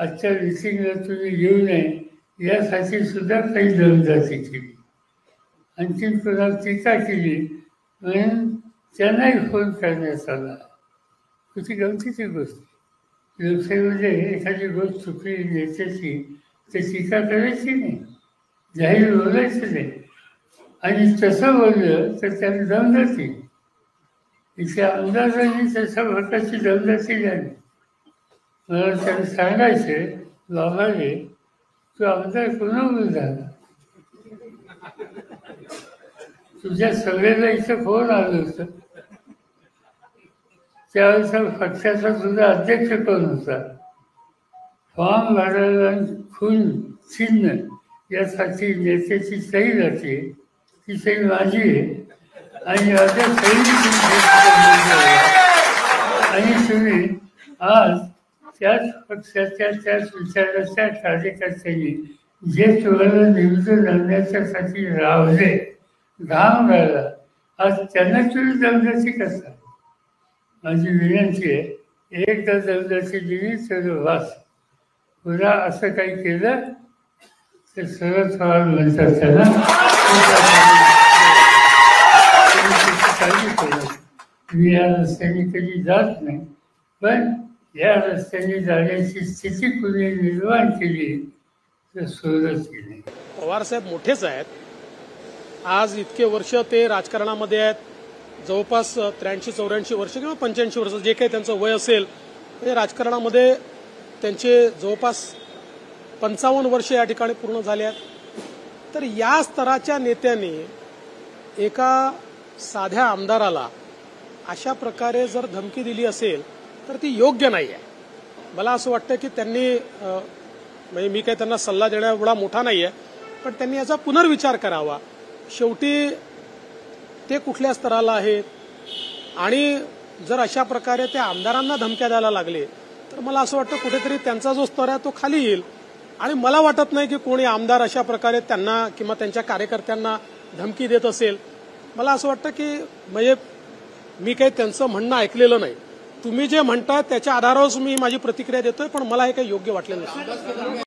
आजच्या मिटिंगला तुम्ही येऊ नये यासाठी सुद्धा काही दमदाटी केली. अंतिम प्रधान टीका केली म्हणून त्यांनाही फोन करण्यात आला. किती गमतीची गोष्ट. लोकसेवेमध्ये एखादी गोष्ट चुकली नेत्याची तर टीका करायची नाही. जाहीर बोलायचं नाही. आणि तसं बोललं तर त्याला दमदाटी इथे आमदारांनी तशा प्रकारची दमदाटी झाली. मला त्याला सांगायचे बाबाने तू आमदार कोणावर झाला तुझ्या सगळ्याला इथं फोन आलं होतं त्यावेळेस पक्षाचा तुझा अध्यक्ष कोण होता फॉर्म भरायला खून चिन्ह यासाठी नेत्याची सही जाते ती सही माझी आहे आणि आता सही आणि तुम्ही आज त्याच पक्षाच्या त्याच विचाराच्या कार्यकर्त्यांनी जे तुम्हाला निवडून आणण्याच्यासाठी रावले घाम राहिला. आज त्यांना तुम्ही दमदाची कसा माझी विनंती आहे एकदा दमदाची दिली तर वास पुन्हा असं काही केलं तर सरळ सवाल म्हणतात त्यांना. मी या रस्त्याने कधी जात नाही पण या रस्त्याने जाण्याची स्थिती कुणी निर्माण केली तर केली पवारसाहेब मोठेच आहेत. आज इतके वर्ष ते राजकारणामध्ये आहेत. जवळपास त्र्याऐंशी चौऱ्याऐंशी वर्ष किंवा पंच्याऐंशी वर्ष जे काही त्यांचं वय असेल ते राजकारणामध्ये त्यांचे जवळपास पंचावन्न वर्ष या ठिकाणी पूर्ण झाले आहेत. तर या स्तराच्या नेत्यांनी एका साध्या आमदाराला अशा प्रकारे जर धमकी दिली असेल तर ती योग्य नाही आहे मला असं वाटतं की त्यांनी म्हणजे मी काही त्यांना सल्ला देण्या एवढा मोठा नाही आहे पण त्यांनी याचा पुनर्विचार करावा. शेवटी ते कुठल्या स्तराला आहेत? आणि जर अशा प्रकारे ते आमदारांना धमक्या द्यायला लागले तर मला असं वाटतं कुठेतरी त्यांचा जो स्तर आहे तो खाली येईल. आणि मला वाटत नाही की कोणी आमदार अशा प्रकारे त्यांना किंवा त्यांच्या कार्यकर्त्यांना धमकी देत असेल. मला असं वाटतं की म्हणजे मी काही त्यांचं म्हणणं ऐकलेलं नाही. तुम्ही जे म्हणता त्याच्या आधारावर मी माझी प्रतिक्रिया देतोय पण मला हे काही योग्य वाटलेलं नाही.